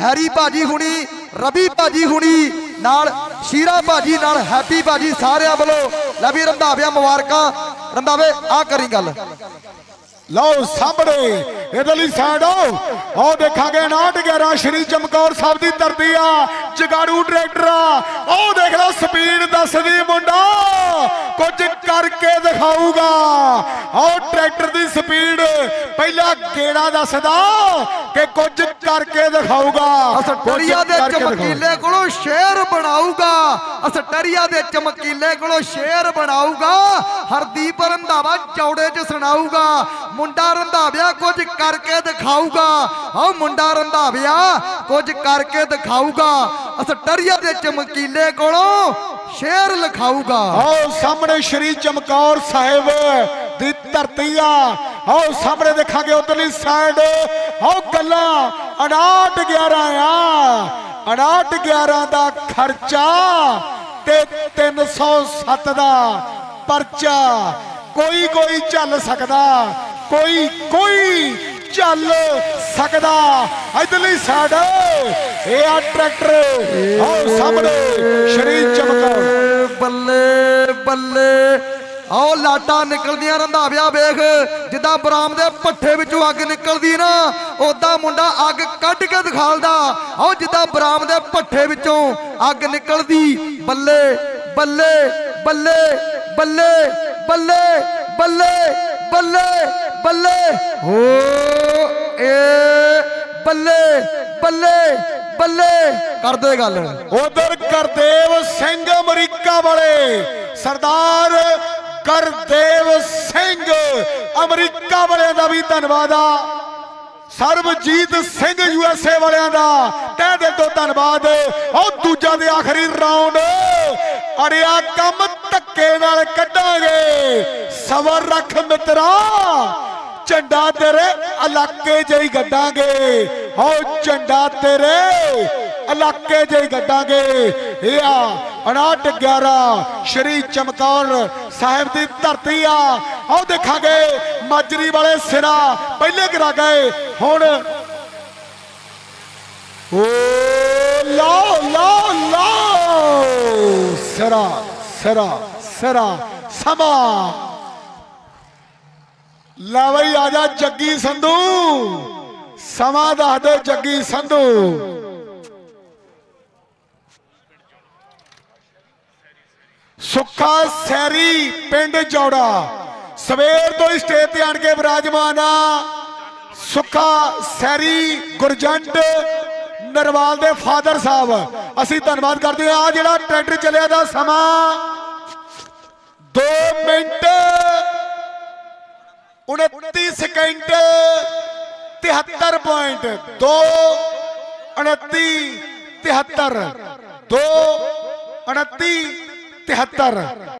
Harry ਭਾਜੀ ਹੁਣੀ, ਰਵੀ ਭਾਜੀ ਹੁਣੀ ਨਾਲ ਸ਼ੀਰਾ ਭਾਜੀ ਨਾਲ ਹੈਪੀ ਭਾਜੀ ਸਾਰਿਆਂ ਵੱਲੋਂ ਲੈ ਵੀ ਰੰਧਾਵਿਆ ਮੁਬਾਰਕਾਂ। ਰੰਧਾਵੇ ਆ ਕਰੀ ਗੱਲ। ਲਓ ਸਾਹਮਣੇ, ਇਹਦੇ ਲਈ ਸਾਈਡ ਆਓ ਦੇਖਾਂਗੇ 911 ਸ਼੍ਰੀ ਚਮਕੌਰ ਸਾਹਿਬ ਦੀ ਧਰਤੀ ਆ, ਜਗਾੜੂ ਟਰੈਕਟਰ ਆ। ਉਹ ਦੇਖ ਲਓ, ਸਪੀਡ ਦੱਸਦੀ ਮੁੰਡਾ। ਕੁਝ ਕਰਕੇ ਦਿਖਾਊਗਾ। ਆਓ ਟਰੈਕਟਰ ਦੀ ਸਪੀਡ। ਪਹਿਲਾ ਗੇੜਾ ਦੱਸਦਾ ਕਿ ਕੁਝ ਕਰਕੇ ਦਿਖਾਊਗਾ। ਅਸਟਰੀਆ ਦੇ ਚਮਕੀਲੇ ਕੋਲੋਂ ਸ਼ੇਰ ਬਣਾਊਗਾ। ਅਸਟਰੀਆ ਦੇ ਚਮਕੀਲੇ ਕੋਲੋਂ ਸ਼ੇਰ ਬਣਾਊਗਾ। ਹਰਦੀਪ ਰੰਧਾਵਾ ਚੌੜੇ 'ਚ ਸੁਣਾਊਗਾ। ਮੁੰਡਾ ਰੰਧਾਵਿਆ ਕੁਝ ਕਰਕੇ ਦਿਖਾਊਗਾ। ਆਹ ਮੁੰਡਾ ਰੰਧਾਵਿਆ ਕੁਝ ਕਰਕੇ ਦਿਖਾਊਗਾ। ਅਸਟਰੀਆ ਦੇ ਚਮਕੀਲੇ ਕੋਲੋਂ ਸ਼ੇਰ ਲਿਖਾਊਗਾ। ਆਓ ਸਾਹਮਣੇ ਸ਼੍ਰੀ ਚਮਕੌਰ ਸਾਹਿਬ ਦੀ ਧਰਤੀ ਆ। ਆਓ ਸਾਹਮਣੇ ਦੇਖਾਂਗੇ ਉਧਰਲੀ ਸਾਈਡ ਆਓ ਗੱਲਾਂ 59 11 ਆ। 59 11 ਦਾ ਖਰਚਾ ਤੇ 307 ਦਾ ਪਰਚਾ। ਕੋਈ ਕੋਈ ਚੱਲ ਸਕਦਾ, ਕੋਈ ਕੋਈ ਚੱਲ ਸਕਦਾ। ਇਧਰਲੀ ਸਾਈਡ ਇਹ ਆ ਟਰੈਕਟਰ। ਆਓ ਸਾਹਮਣੇ ਸ਼੍ਰੀ ਚਮਕੌਰ। ਬੱਲੇ ਬੱਲੇ। ਆਓ ਲਾਟਾਂ ਨਿਕਲਦੀਆਂ ਰੰਧਾਵਿਆ ਵੇਖ। ਜਿੱਦਾਂ ਬਰਾਮ ਦੇ ਪੱਠੇ ਵਿੱਚੋਂ ਅੱਗ ਨਿਕਲਦੀ ਨਾ ਉਦਾਂ ਮੁੰਡਾ ਅੱਗ ਕੱਢ ਕੇ ਦਿਖਾਲਦਾ। ਆਓ ਜਿੱਦਾਂ ਬਰਾਮ ਦੇ ਪੱਠੇ ਵਿੱਚੋਂ ਅੱਗ ਨਿਕਲਦੀ। ਬੱਲੇ ਬੱਲੇ ਬੱਲੇ ਬੱਲੇ ਬੱਲੇ ਬੱਲੇ ਬੱਲੇ ਬੱਲੇ। ਹੋ ਏ ਬੱਲੇ ਬੱਲੇ ਬੱਲੇ। ਕਰਦੇ ਗੱਲ। ਉਧਰ ਕਰਦੇਵ ਸਿੰਘ ਅਮਰੀਕਾ ਵਾਲੇ, ਸਰਦਾਰ ਕਰਦੇਵ ਸਿੰਘ ਅਮਰੀਕਾ ਵਾਲਿਆਂ ਦਾ ਵੀ ਧੰਨਵਾਦ ਆ। ਸਰਬਜੀਤ ਸਿੰਘ ਯੂਐਸਏ ਵਾਲਿਆਂ ਦਾ ਤਹਿ ਦਿਲ ਤੋਂ ਧੰਨਵਾਦ। ਉਹ ਦੂਜਾ ਦੇ ਆਖਰੀ ਰਾਉਂਡ ਅੜਿਆ ਕੰਮ ਧੱਕੇ ਨਾਲ ਕੱਢਾਂਗੇ। ਸਬਰ ਰੱਖ ਮਿੱਤਰਾ। ਝੰਡਾ ਤੇਰੇ ਇਲਾਕੇ 'ਚ ਗੱਡਾਂਗੇ। ਹੋ ਝੰਡਾ ਤੇਰੇ ਇਲਾਕੇ 'ਚ ਗੱਡਾਂਗੇ। ਇਹ ਆ 59 11 ਸ਼੍ਰੀ ਚਮਕੌਰ ਸਾਹਿਬ ਦੀ ਧਰਤੀ ਆ। ਆਓ ਦੇਖਾਂਗੇ ਮਾਜਰੀ ਵਾਲੇ ਸਿਰਾ, ਪਹਿਲੇ ਗਿਰਾ ਗਏ। ਹੁਣ ਓ ਲਓ ਲਓ ਲਓ। ਸਿਰਾ ਸਿਰਾ ਸਿਰਾ, ਸਮਾ। ਲੈ ਬਈ, ਆ ਜਾ ਜੱਗੀ ਸੰਧੂ। ਸਮਾਂ ਦੱਸ ਦੇ ਜੱਗੀ ਸੰਧੂ। ਸੁੱਖਾ ਸੈਰੀ, ਪਿੰਡ ਜੌੜਾ ਸਵੇਰ ਤੋਂ ਹੀ ਸਟੇਜ ਤੇ ਆਣ ਕੇ ਵਿਰਾਜਮਾਨ ਆ। ਸੁੱਖਾ ਸੈਰੀ, ਗੁਰਜੰਟ ਨਰਵਾਲ ਦੇ ਫਾਦਰ ਸਾਹਿਬ। ਅਸੀਂ ਧੰਨਵਾਦ ਕਰਦੇ ਹਾਂ। ਆ ਜਿਹੜਾ ਟਰੈਕਟਰ ਚੱਲਿਆ ਦਾ ਸਮਾਂ 2 ਮਿੰਟ। 29 second 73 point 2 29 73 2 29 73